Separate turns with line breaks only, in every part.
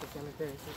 socialmente debes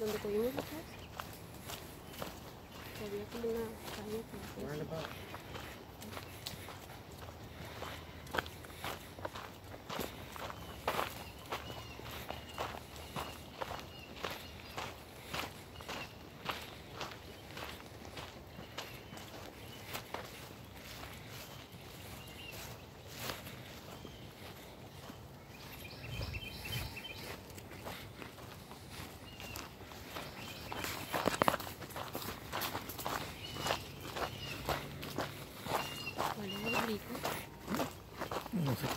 donde cogimos atrás había como una
caña.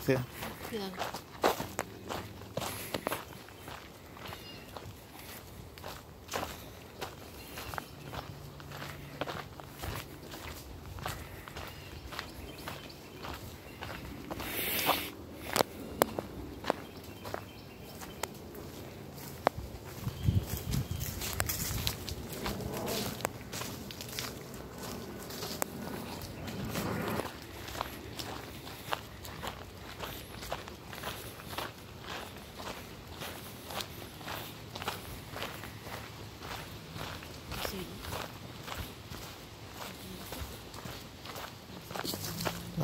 Gracias.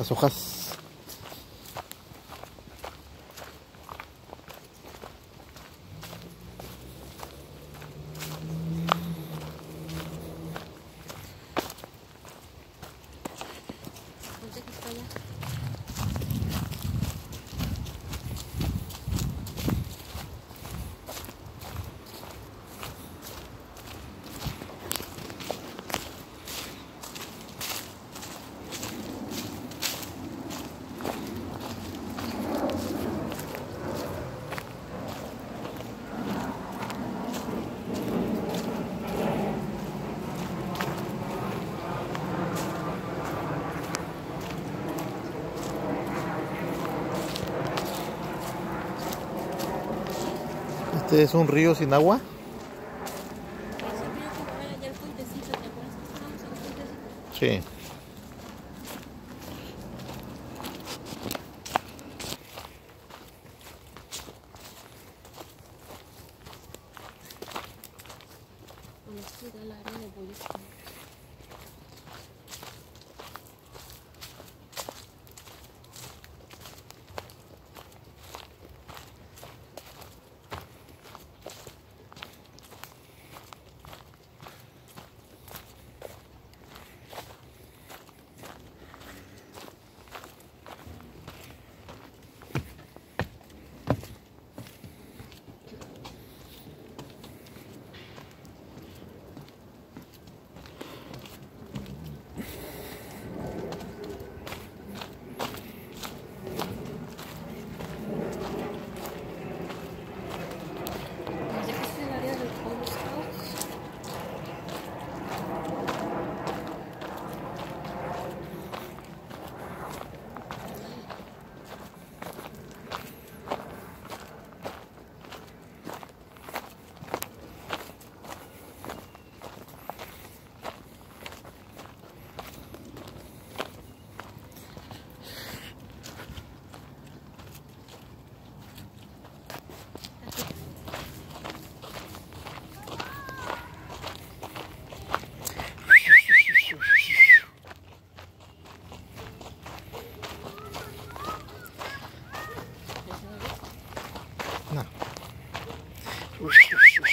Masukkas. Este ¿Es un río sin agua?
Para ser mía, porque veo que hay fuentecita, ¿te acuerdas que estamos en un
fuentecita? Sí.
Con esto da la área de bolsa.
よしよし